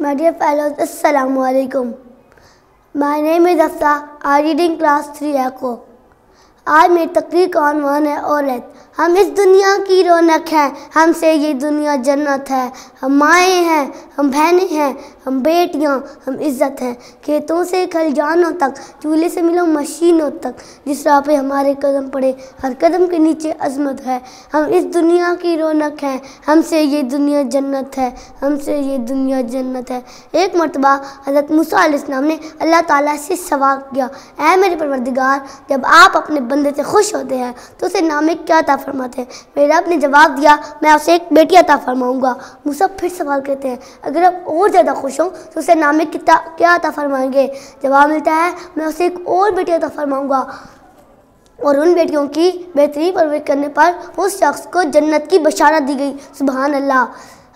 My dear fellows, Assalamu alaikum. My name is Afsa. I'm reading class 3 Echo. آج میری تقریر کا عنوان ہے عورت۔ ہم اس دنیا کی رونق ہیں۔ ہم سے یہ دنیا جنت ہے۔ ہم مائیں ہیں، ہم بہنیں ہیں، ہم بیٹیاں، ہم عزت ہیں۔ کھیتوں سے کھل جانوں تک، چولہے سے ملو مشینوں تک۔ جس راہ پہ ہمارے قدم پڑے، ہر قدم کے نیچے عظمت ہے۔ ہم اس دنیا کی رونق ہیں۔ ہم سے یہ دنیا جنت ہے۔ ہم سے یہ دنیا جنت ہے۔ ایک مرتبہ حضرت موسیٰ علیہ السلام نے اللہ تعالیٰ سے سوال کیا، اے میرے پروردگار، جب آپ اپنے بند بندے سے خوش ہوتے ہیں۔ تو اسے نامے کیا عطا فرماتے ہیں؟ میرے رب نے جواب دیا، میں اسے ایک بیٹی عطا فرماؤں گا۔ موسیٰ پھر سوال کہتے ہیں، اگر آپ اور زیادہ خوش ہوں تو اسے نامے کیا عطا فرمائیں گے؟ جواب ملتا ہے، میں اسے ایک اور بیٹی عطا فرماؤں گا۔ اور ان بیٹیوں کی بہترین پرورش کرنے پر اس شخص کو جنت کی بشارت دی گئی۔ سبحان اللہ۔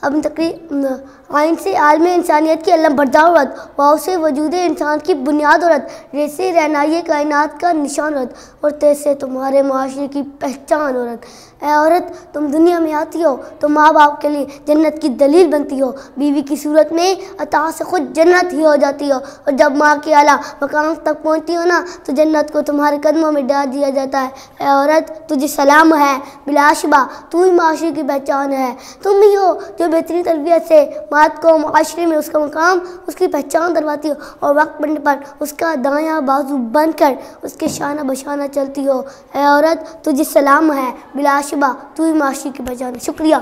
اب تقریب آئین سے عالم انسانیت کی علم بردار عورت، واؤ سے وجود انسان کی بنیاد عورت ریسے رہنائی کائنات کا نشان عورت اور تیسے تمہارے معاشرے کی پہچان عورت۔ اے عورت، تم دنیا میں آتی ہو تو ماں باپ کے لیے جنت کی دلیل بنتی ہو۔ بیوی کی صورت میں عطا سے خود جنت ہی ہو جاتی ہو۔ اور جب ماں کے اعلیٰ مقام تک پہنچتی ہو نا، تو جنت کو تمہارے قدموں میں ڈال دیا جاتا ہے۔ اے عورت، تجھے سلام ہے، بلا شبہ، تو ہی معاشرے کی پہچان ہے۔ تم ہی ہو جو بہترین تربیت سے بات کو معاشرے میں اس کا مقام، اس کی پہچان درواتی ہو اور وقت بننے پر اس کا دایاں بازو بن کر اس کے شانہ بشانہ چلتی ہو۔ اے عورت، تجھے سلام ہے، بلا شبہ تو ہی معاشرے کی پہچان شکریہ۔